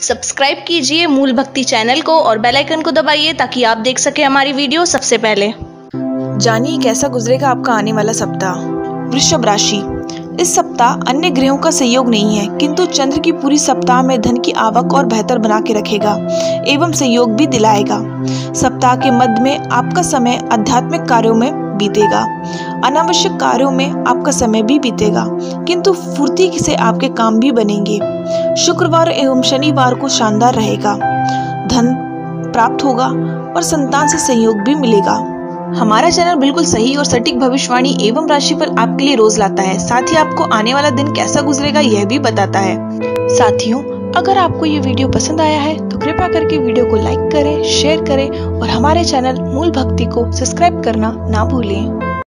Subscribe कीजिए मूल भक्ति चैनल को और बेल आइकन को दबाइए ताकि आप देख सके हमारी वीडियो सबसे पहले। जानिए कैसा गुजरेगा आपका आने वाला सप्ताह। वृषभ राशि। इस सप्ताह अन्य ग्रहों का सहयोग नहीं है, किंतु चंद्र की पूरी सप्ताह में धन की आवक और बेहतर बना के रखेगा, एवं सहयोग भी दिलाएगा। सप्ताह के मध्य में आपका समय आध्यात्मिक कार्यों में बीतेगा। अनावश्यक कार्यों में आपका समय भी बीतेगा, किंतु फुर्ती से आपके काम भी बनेंगे। शुक्रवार एवं शनिवार को शानदार रहेगा। धन प्राप्त होगा और संतान से सहयोग भी मिलेगा। हमारा चैनल बिल्कुल सही और सटीक भविष्यवाणी एवं राशिफल आपके लिए रोज लाता है। साथ ही आपको आने वाला दिन कैसा गुजरेगा यह भी बताता है। साथियों, अगर आपको ये वीडियो पसंद आया है तो करके वीडियो को लाइक करें शेयर करें और हमारे चैनल मूल भक्ति को सब्सक्राइब करना ना भूलें।